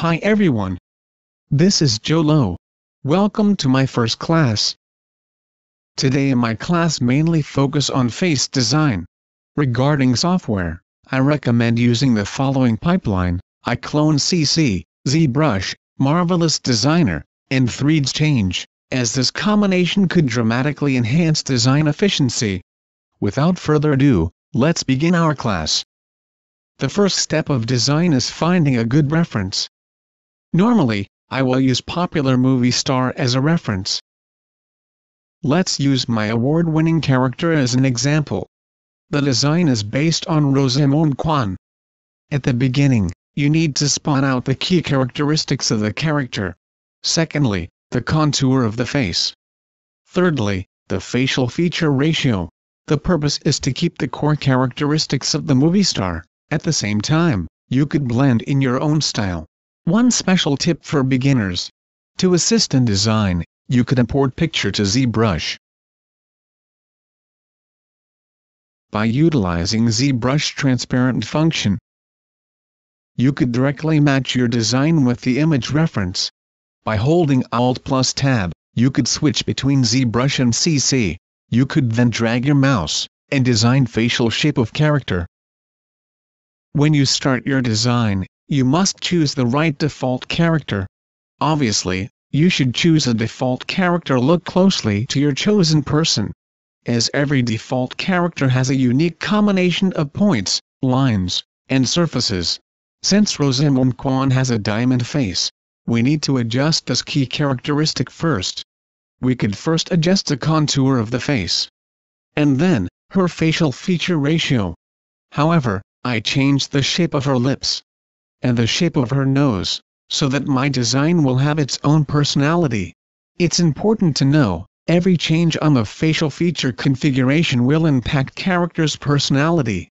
Hi everyone. This is Joe Lo. Welcome to my first class. Today in my class mainly focus on face design. Regarding software, I recommend using the following pipeline, iClone CC, ZBrush, Marvelous Designer, and 3ds Change, as this combination could dramatically enhance design efficiency. Without further ado, let's begin our class. The first step of design is finding a good reference. Normally, I will use popular movie star as a reference. Let's use my award-winning character as an example. The design is based on Rosamund Kwan. At the beginning, you need to spot out the key characteristics of the character. Secondly, the contour of the face. Thirdly, the facial feature ratio. The purpose is to keep the core characteristics of the movie star. At the same time, you could blend in your own style. One special tip for beginners. To assist in design, you could import picture to ZBrush. By utilizing ZBrush transparent function, you could directly match your design with the image reference. By holding Alt plus Tab, you could switch between ZBrush and CC. You could then drag your mouse, and design facial shape of character. When you start your design, you must choose the right default character. Obviously, you should choose a default character look closely to your chosen person. As every default character has a unique combination of points, lines, and surfaces. Since Rosamund Kwan has a diamond face, we need to adjust this key characteristic first. We could first adjust the contour of the face. And then, her facial feature ratio. However, I changed the shape of her lips and the shape of her nose, so that my design will have its own personality. It's important to know, every change on the facial feature configuration will impact character's personality.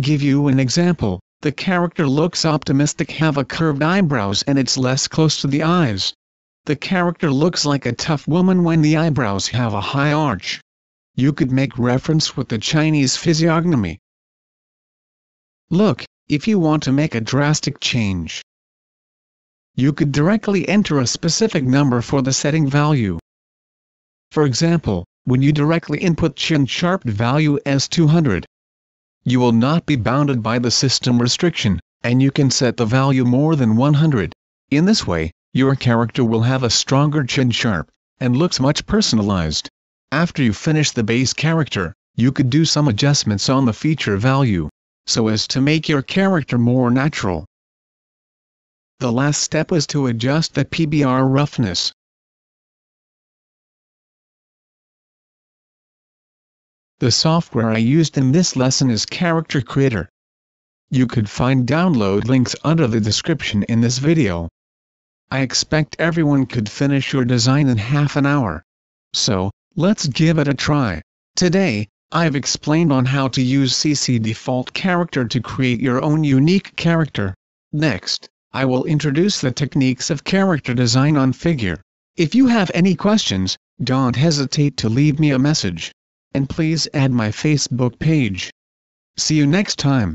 Give you an example, the character looks optimistic have a curved eyebrows and it's less close to the eyes. The character looks like a tough woman when the eyebrows have a high arch. You could make reference with the Chinese physiognomy, Look, if you want to make a drastic change, you could directly enter a specific number for the setting value. For example, when you directly input chin sharp value as 200, you will not be bounded by the system restriction, and you can set the value more than 100. In this way, your character will have a stronger chin sharp, and looks much personalized. After you finish the base character, you could do some adjustments on the feature value so as to make your character more natural. The last step is to adjust the PBR roughness. The software I used in this lesson is Character Creator. You could find download links under the description in this video. I expect everyone could finish your design in half an hour. So, let's give it a try. Today, I've explained on how to use CC default character to create your own unique character. Next, I will introduce the techniques of character design on Figure. If you have any questions, don't hesitate to leave me a message. And please add my Facebook page. See you next time.